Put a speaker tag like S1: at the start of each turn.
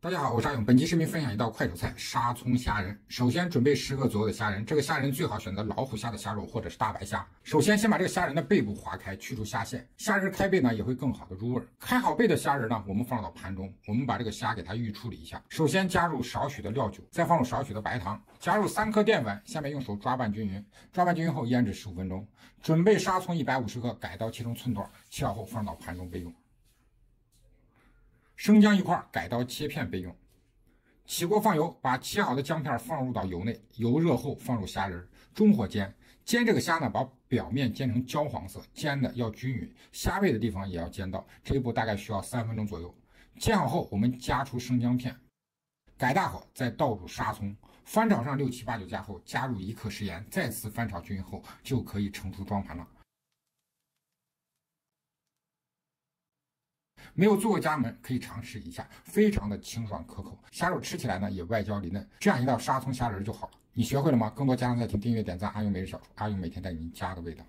S1: 大家好，我是阿勇。本期视频分享一道快手菜沙葱虾仁。首先准备十个左右的虾仁，这个虾仁最好选择老虎虾的虾肉或者是大白虾。首先先把这个虾仁的背部划开，去除虾线。虾仁开背呢也会更好的入味。开好背的虾仁呢，我们放到盘中，我们把这个虾给它预处理一下。首先加入少许的料酒，再放入少许的白糖，加入三颗淀粉，下面用手抓拌均匀。抓拌均匀后腌制十五分钟。准备沙葱一百五十克，改刀切成寸段，切好后放到盘中备用。生姜一块，改刀切片备用。起锅放油，把切好的姜片放入到油内，油热后放入虾仁，中火煎。煎这个虾呢，把表面煎成焦黄色，煎的要均匀，虾背的地方也要煎到。这一步大概需要三分钟左右。煎好后，我们夹出生姜片，改大火，再倒入沙葱，翻炒上六七八九下后，加入一克食盐，再次翻炒均匀后，就可以盛出装盘了。没有做过家门可以尝试一下，非常的清爽可口，虾肉吃起来呢也外焦里嫩，这样一道沙葱虾仁就好了。你学会了吗？更多家常菜请订阅点赞。阿勇每日小厨，阿勇每天带您家的味道。